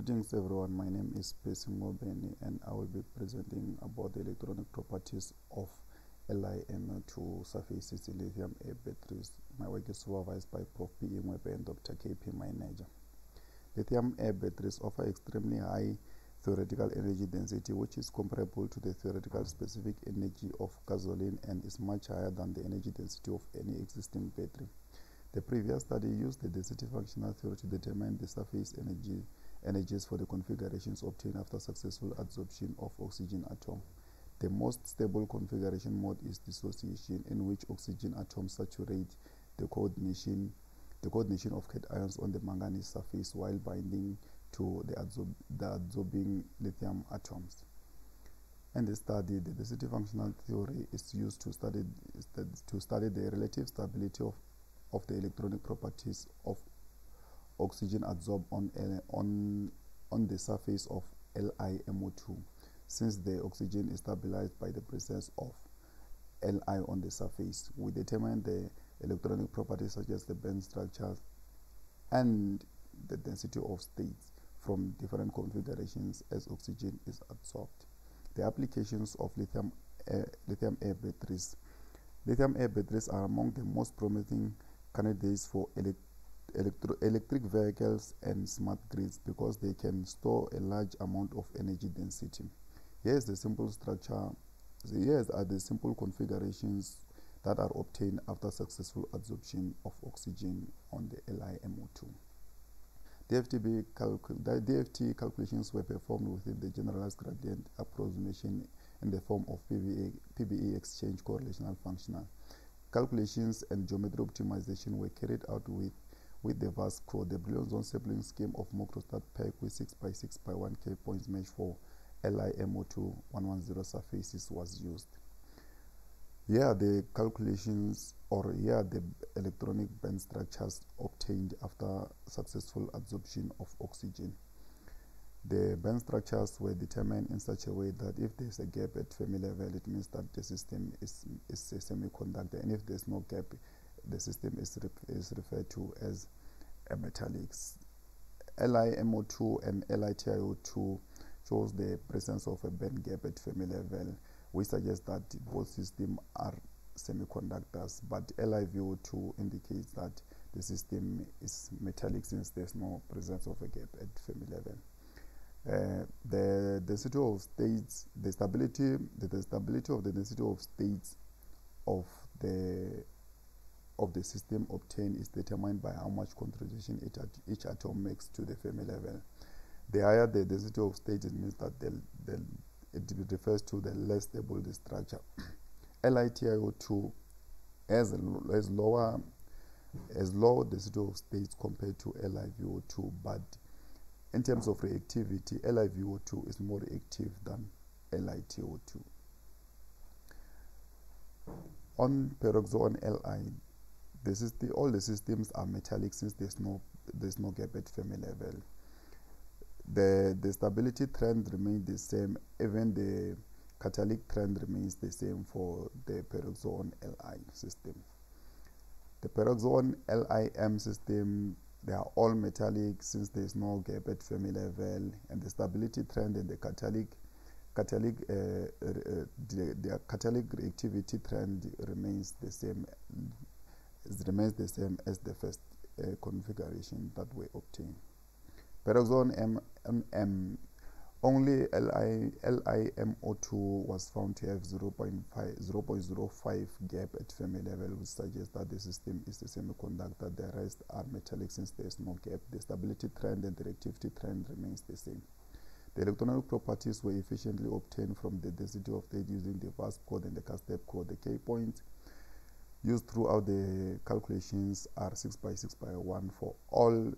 Greetings everyone, my name is Percy Ngobeni and I will be presenting about the electronic properties of LiMO2 surfaces in lithium air batteries. My work is supervised by Prof. P. Ngoepe and Dr. KP Maenetja. Lithium air batteries offer extremely high theoretical energy density which is comparable to the theoretical specific energy of gasoline and is much higher than the energy density of any existing battery. The previous study used the density functional theory to determine the surface energy energies for the configurations obtained after successful adsorption of oxygen atom. The most stable configuration mode is dissociation in which oxygen atoms saturate the coordination the coordination of cations on the manganese surface while binding to the, adsorb the adsorbing lithium atoms. In the study, the density functional theory is used to study, to study the relative stability of of the electronic properties of oxygen adsorbed on, on, on the surface of LiMO2 since the oxygen is stabilized by the presence of Li on the surface. We determine the electronic properties such as the band structures and the density of states from different configurations as oxygen is adsorbed. The applications of lithium, uh, lithium air batteries. Lithium air batteries are among the most promising candidates for electric vehicles and smart grids because they can store a large amount of energy density. Here is the simple structure. Here are the simple configurations that are obtained after successful adsorption of oxygen on the LiMO2. DFT, calcul the DFT calculations were performed within the generalized gradient approximation in the form of PBE, PBE exchange correlational functional. Calculations and geometry optimization were carried out with, with the VASP code. The Brillouin sampling scheme of microstat PEG with 6 by 6 by 1 K points mesh for LiMO2 110 surfaces was used. Here are the calculations or here are the electronic band structures obtained after successful adsorption of oxygen. The band structures were determined in such a way that if there's a gap at Fermi level, it means that the system is, is a semiconductor, and if there's no gap, the system is, is referred to as a metallic. LiMO2 and LiTiO2 shows the presence of a band gap at Fermi level, which suggests that both systems are semiconductors, but LiVO2 indicates that the system is metallic since there's no presence of a gap at Fermi level. Uh, the density of states, the stability, the stability of the density of states of the of the system obtained is determined by how much contribution each, at each atom makes to the Fermi level. The higher the density of states, it means that the, the, it refers to the less stable the structure. LiTiO2 has, a, has lower has low density of states compared to LiVO2, but in terms of reactivity, LiVO2 is more reactive than LiTO2. On peroxo Li, this is the, all the systems are metallic since there's no there's no gap at Fermi level. The the stability trend remains the same, even the catalytic trend remains the same for the peroxo Li system. The peroxo LiM system they are all metallic since there is no gap at Fermi level and the stability trend and the catalytic catalytic uh, uh, the, the catalytic reactivity trend remains the same it remains the same as the first uh, configuration that we obtained. Peroxone M, M only Li, LiMO2 was found to have 0 0.05 gap at Fermi level, which suggests that the system is a semiconductor. The rest are metallic since there is no gap. The stability trend and the reactivity trend remains the same. The electronic properties were efficiently obtained from the density of state using the VASP code and the CASTEP code. The K points used throughout the calculations are 6 by 6 by 1 for all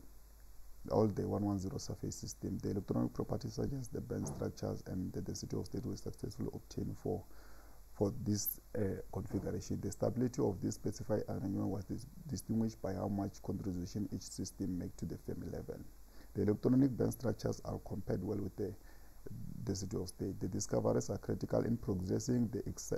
all the 110 surface system. The electronic properties such as the band structures and the density of state were successfully obtained for for this uh, configuration. The stability of this specified arrangement was dis distinguished by how much contribution each system make to the Fermi level. The electronic band structures are compared well with the density of state. The discoveries are critical in progressing the, ex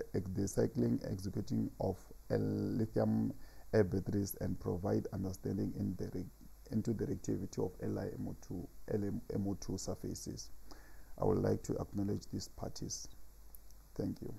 cycling executing of lithium air batteries and provide understanding in the into the reactivity of LiMO2, LMO2 surfaces. I would like to acknowledge these parties. Thank you.